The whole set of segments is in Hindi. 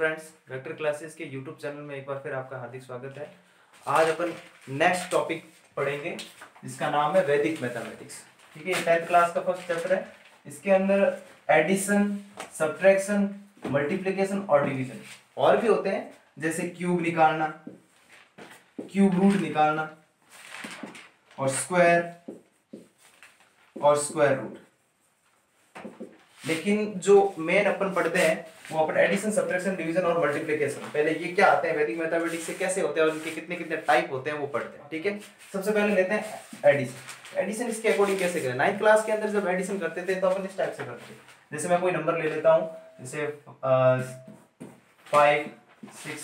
फ्रेंड्स वेक्टर क्लासेस के यूट्यूब चैनल में एक बार फिर आपका हार्दिक स्वागत है। आज अपन नेक्स्ट टॉपिक पढ़ेंगे, जिसका नाम है वैदिक मैथमेटिक्स ठीक है टेंथ क्लास का फ़र्स्ट चैप्टर है। इसके अंदर एडिशन सब्ट्रैक्शन मल्टीप्लिकेशन और डिवीज़न और भी होते हैं। जैसे क्यूब निकालना क्यूब रूट निकालना और स्क्वायर और स्क्वायर रूट लेकिन जो मेन अपन पढ़ते हैं, वो अपन एडिशन सब्ट्रैक्शन डिवीज़न और मल्टीप्लिकेशन पहले ये क्या आते हैं, वैदिक मैथमेटिक्स से कैसे होते हैं और इनके कितने कितने टाइप होते हैं, वो पढ़ते हैं, ठीक है? सबसे पहले लेते हैं एडिशन एडिशन इसके अकॉर्डिंग कैसे करें? नाइन्थ क्लास के अंदर जब एडिशन करते थे तो अपन इस टाइप से करते थे। जैसे मैं कोई नंबर ले लेता हूँ, जैसे five six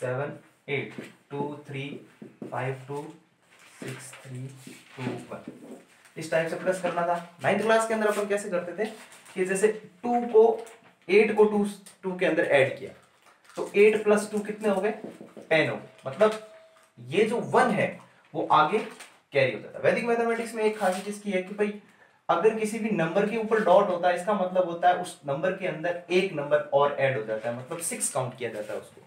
seven eight two three five two six three two one इस टाइप से प्लस करना था। नाइन्थ क्लास के अंदर अपन कैसे करते थे? कि जैसे टू को एट को टू टू के अंदर ऐड किया। तो एट प्लस टू कितने हो गए? टेन हो मतलब ये जो वन है, वो आगे कैरी होता था। वैदिक मैथमेटिक्स में एक खासी चीज़ की है कि भाई, अगर किसी भी नंबर के ऊपर डॉट होता है, इसका मतलब होता है उस नंबर के अंदर एक नंबर और ऐड हो जाता है। मतलब सिक्स काउंट किया जाता है उसको।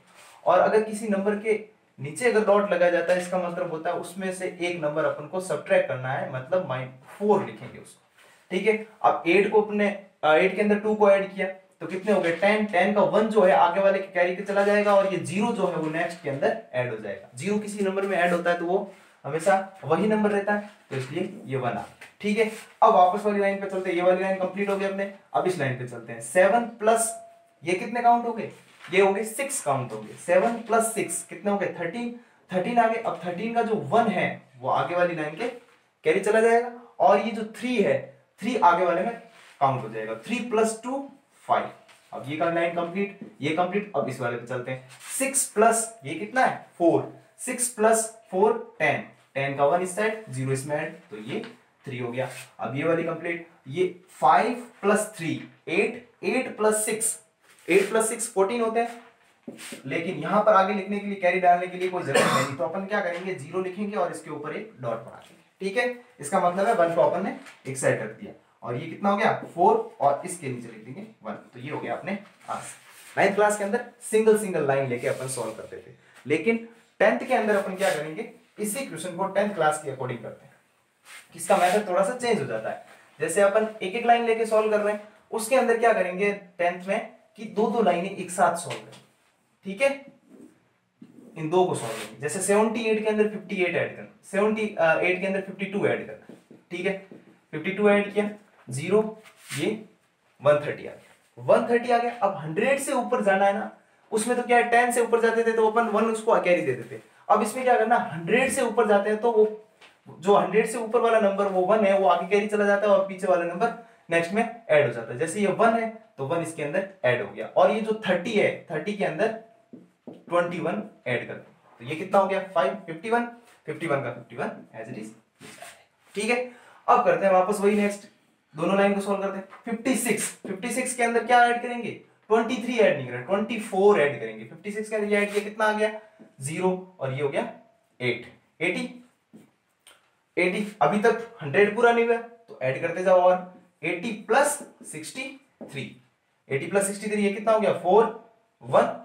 और अगर किसी नंबर के नीचे अगर डॉट लगाया जाता है, इसका मतलब होता है उसमें से एक नंबर अपन को सब्ट्रैक्ट करना है। मतलब माइन फोर लिखेंगे उसको। ठीक है? अब एट को अपने एट के अंदर टू को ऐड किया तो कितने हो गए? टेन टेन का वन जो है, आगे वाले के कैरी के चला जाएगा और ये ज़ीरो जो है, वो नेक्स्ट के अंदर ऐड हो जाएगा। ज़ीरो किसी नंबर में ऐड होता है तो वो हमेशा वही नंबर रहता है तो इसलिए ये वन आ ठीक है? अब वापस वाली लाइन पे चलते हैं। ये वाली लाइन कंप्लीट हो गई अपने। अब इस लाइन पे चलते हैं। सेवन प्लस ये कितने काउंट हो गए? ये हो गए सिक्स काउंट हो गए। सेवन प्लस सिक्स कितने हो गए? थर्टीन थर्टीन आगे अब थर्टीन का जो वन है, वो आगे वाली लाइन के कैरी चला जाएगा। और ये जो थ्री है थ्री आगे वाले में काउंट हो जाएगा थ्री प्लस टू फाइव अब ये का लाइन कंप्लीट ये कंप्लीट अब इस वाले पे चलते हैं. सिक्स प्लस ये कितना है? Four six plus four ten ten का वन इस साइड ज़ीरो इसमें ऐड तो ये थ्री हो गया. अब ये वाली कंप्लीट ये five plus three eight eight plus six eight plus six fourteen होते हैं. लेकिन यहाँ पर आगे लिखने के लिए कैरी डालने के लिए कोई ज़रूरत नहीं तो अपन क्या करेंगे? ज़ीरो लिखेंगे और इसके ऊपर एक डॉट बना देंगे. ठीक है? इसका मतलब है वन को अपन ने एक साइड रख दिया. और ये कितना हो गया? फोर और इसके नीचे लिख देंगे वन। तो ये हो गया अपने आंसर नाइन्थ क्लास के अंदर सिंगल सिंगल लाइन लेके अपन सॉल्व करते थे। लेकिन टेंथ के अंदर अपन क्या करेंगे? इसी क्वेश्चन को टेंथ क्लास के अकॉर्डिंग करते हैं। इसका मेथड थोड़ा सा चेंज हो जाता है। जैसे अपन एक एक लाइन लेके सॉल्व कर रहे हैं, उसके अंदर क्या करेंगे टेंथ में कि दो दो लाइनें एक साथ सॉल्व करें। ठीक है? इन दो को सॉल्व करेंगे। जैसे 78 के अंदर 58 ऐड करना। 78 के अंदर 52 ऐड करना। ठीक है? 52 ऐड किया। ज़ीरो, ये 130 आ गया। 130 आ गया, अब 100 से ऊपर जाना है ना, उसमें तो क्या है 10 से ऊपर जाते थे तो अपन वन उसको कैरी दे देते अब इसमें क्या करना 100 से ऊपर जाते हैं तो वो, जो 100 से ऊपर वाला नंबर वो वन है, वो आगे कैरी चला जाता है और पीछे वाला नंबर नेक्स्ट में ऐड हो जाता है। जैसे ये वन है तो वन इसके अंदर ऐड हो गया। और ये जो थर्टी है, थर्टी के अंदर ट्वेंटी वन ऐड कर तो ये कितना हो गया, five, fifty one fifty one का fifty one as it is ठीक है? अब करते हैं वापस वही नेक्स्ट दोनों लाइन को सोल्व करते हैं। फिफ्टी सिक्स फिफ्टी सिक्स के अंदर क्या ऐड करेंगे? ट्वेंटी थ्री ऐड नहीं करें ट्वेंटी फोर ऐड करेंगे। फिफ्टी सिक्स के अंदर ये ऐड किया, कितना आ गया? ज़ीरो और ये हो गया एट एटी एटी अभी तक हंड्रेड पूरा नहीं हुआ तो ऐड करते जाओ और। Eighty plus sixty three eighty plus sixty three ये कितना हो गया? Four one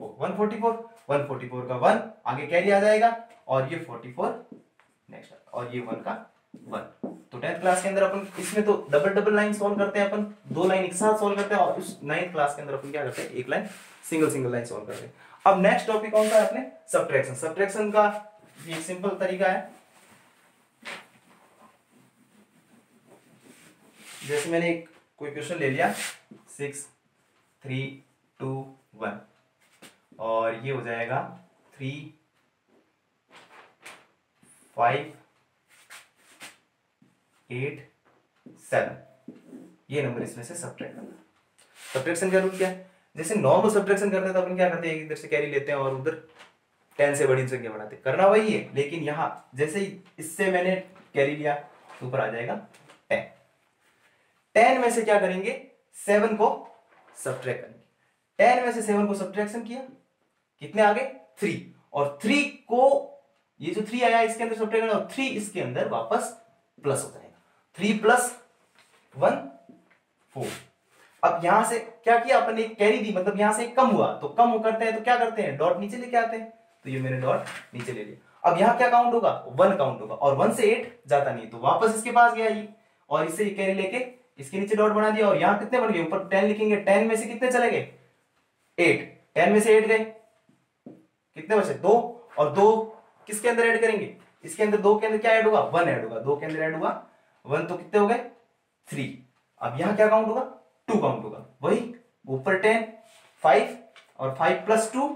one forty four one forty four का वन आगे कैरी आ जाएगा और ये फोर्टी फोर नेक्स्ट और ये वन का वन तो टेंथ क्लास के अंदर अपन इसमें तो डबल डबल लाइन सॉल्व करते हैं अपन, दो लाइन एक साथ सॉल्व करते हैं और नाइन्थ क्लास के अंदर अपन क्या करते हैं, एक line single single line solve करते हैं। अब नेक्स्ट टॉपिक कौन सा है अपने? सब्ट्रैक्शन सब्ट्रैक्शन का एक सिंपल तरीका है। जैसे मैंने एक कोई क्वेश्चन ले लिया सिक्स थ्री टू वन और ये हो जाएगा थ्री फाइव एट सेवन। ये नंबर इसमें से सब्ट्रैक्ट करना। सब्ट्रैक्शन का रूल क्या है? जैसे नॉर्मल सब्ट्रैक्शन करते हैं तो अपन क्या करते हैं? इधर से कैरी लेते हैं और उधर टेन से बड़ी संख्या बढ़ाते करना वही है, लेकिन यहाँ जैसे ही इससे मैंने कैरी लिया तो ऊपर आ जाएगा टेन टेन में से क्या करेंगे? सेवन को सब्ट्रैक्ट करेंगे। टेन में से सेवन को सब्ट्रैक्शन किया, कितने आ गए? थ्री और थ्री को, ये जो थ्री आया इसके अंदर सब्ट्रैक्ट और थ्री इसके अंदर वापस प्लस हो जाएगा। Three plus one four. अब यहाँ से क्या किया अपन कैरी दी मतलब यहाँ से कम हुआ। तो कम करते हैं तो क्या करते हैं? डॉट नीचे लेके आते हैं। तो ये मैंने डॉट नीचे ले लिया। अब यहाँ क्या काउंट होगा? वन काउंट होगा। और वन से एट जाता नहीं तो वापस इसके पास गया ये। और इससे ये कैरी लेके इसके नीचे डॉट बना दिया। और यहाँ कितने बन गए? ऊपर टेन लिखेंगे। टेन में से कितने चले गए? एट टेन में से एट गए। कितने बचे? दो। और दो किसके अंदर ऐड करेंगे? इसके अंदर दो के अंदर क्या ऐड होगा? वन ऐड होगा। दो के अंदर ऐड होगा वन तो कितने हो गए? थ्री। अब यहाँ क्या काउंट होगा? टू काउंट होगा। वही ऊपर टेन फाइव और फाइव प्लस टू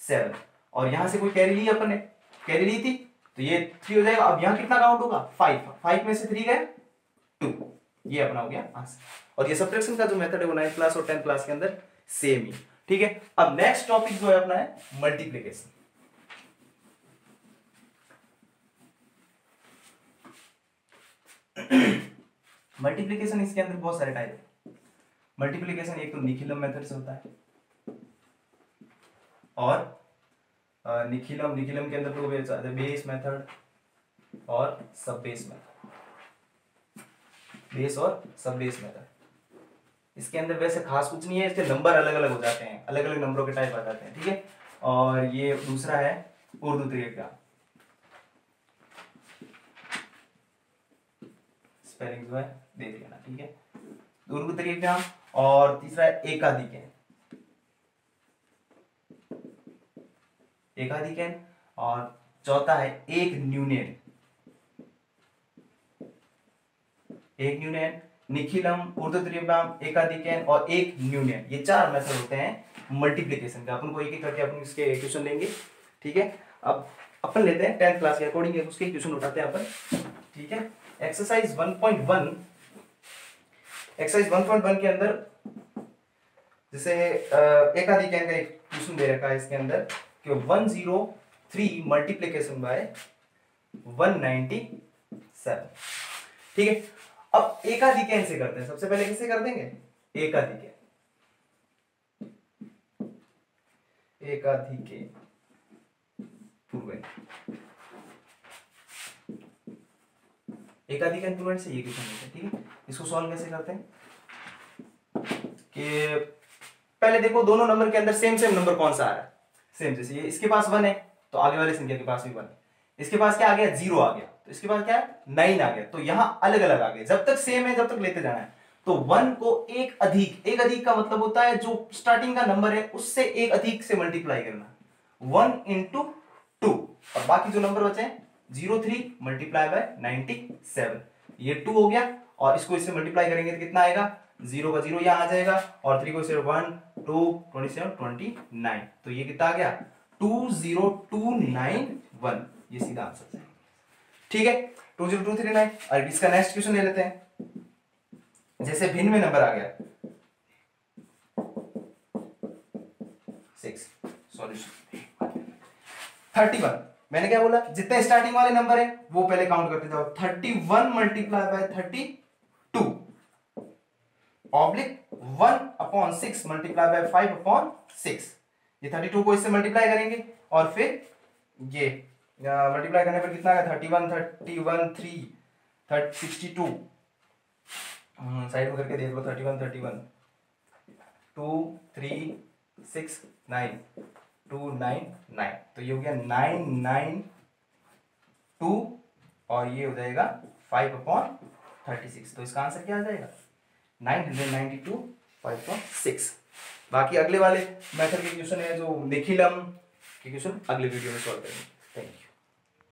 सेवन और यहाँ से कोई कैरी ली अपन ने? कैरी ली थी। तो ये थ्री हो जाएगा। अब यहाँ कितना काउंट होगा? फाइव फाइव में से थ्री गए? टू ये अपना हो गया आंसर और ये सब्ट्रैक्शन का जो मेथड है वो नाइन्थ क्लास और टेंथ क्लास के अंदर सेम ही। ठीक है? अब नेक्स्ट टॉपिक जो है अपना है मल्टीप्लीकेशन मल्टीप्लीकेशन इसके अंदर बहुत सारे टाइप है। मल्टीप्लीकेशन एक तो निखिलम मेथड से होता है। और निखिलम निखिलम के अंदर तो बेस बेस मेथड और सब बेस मेथड बेस और सब बेस मेथड इसके अंदर वैसे खास कुछ नहीं है, इसके नंबर अलग अलग हो जाते हैं। अलग अलग नंबरों के टाइप आ जाते हैं, ठीक है? और ये दूसरा है उर्दू तरीका स्पेलिंग जो है देख लेना ठीक है? उर्दू तरीका और तीसरा एकाधिक एकाधिक और चौथा है एक न्यूनियन एक न्यूनियन निखिलम उर्दू त्रिभुजाम एकाधिकन और एक न्यूनियन ये चार मेथड होते हैं मल्टीप्लीकेशन का। अपन को एक एक करके अपन इसके क्वेश्चन लेंगे, ठीक है? अब अपन लेते हैं टेंथ क्लास के अकॉर्डिंग उसके क्वेश्चन उठाते हैं अपन, ठीक है? एक्सरसाइज 1.1 एक्सरसाइज 1.1 के अंदर, जैसे एकाधिकन का एक क्वेश्चन दे रखा है इसके अंदर, कि 103 मल्टीप्लीकेशन बाय 197 ठीक है? अब एकाधिकैन से करते हैं। सबसे पहले किससे कर देंगे? एकाधिकैन एकाधिके पूर्वेन एकाधिकैन पूर्वेन से ये क्वेश्चन हैं, ठीक है? इसको सॉल्व कैसे करते हैं? कि पहले देखो, दोनों नंबर के अंदर सेम सेम नंबर कौन सा आ रहा है? सेम जैसे ये इसके पास वन है तो आगे वाले संख्या के पास भी वन है। इसके पास क्या आ गया? ज़ीरो आ गया। तो इसके बाद क्या है? नाइन आ गया। तो यहाँ अलग अलग आ गए। जब तक सेम है, जब तक लेते जाना है। तो वन को एक अधिक एक अधिक का मतलब होता है, जो स्टार्टिंग का नंबर है, उससे एक अधिक से मल्टीप्लाई करना। वन इंटू टू और बाकी जो नंबर बचे zero three multiply by ninety seven. ये टू हो गया, और इसको इससे मल्टीप्लाई करेंगे तो कितना आएगा? ज़ीरो का ज़ीरो यहाँ आ जाएगा, और थ्री को इससे one two twenty seven twenty nine तो ये कितना आ गया? Two zero two nine one ये सीधा आंसर ठीक है? Two zero two three nine और इसका नेक्स्ट क्वेश्चन ले लेते हैं। जैसे भिन्न में नंबर आ गया। सिक्स सॉल्यूशन थर्टी वन मैंने क्या बोला? जितने स्टार्टिंग वाले नंबर है, वो पहले काउंट करते जाओ। Thirty one multiply by thirty two oblique one upon six multiply by five upon six ये थर्टी टू को इससे मल्टीप्लाई करेंगे। और फिर ये मल्टीप्लाई करने पर कितना है thirty one thirty one three thirty sixty two side में करके देख लो thirty one thirty one two three six nine two nine nine. तो ये हो गया नाइन नाइन टू और ये हो जाएगा फाइव अपॉन थर्टी सिक्स। तो इसका आंसर क्या आ जाएगा? Nine hundred ninety two five upon six. बाकी अगले वाले मेथड के क्वेश्चन है जो निखिलम के क्वेश्चन अगले वीडियो में सॉल्व करेंगे।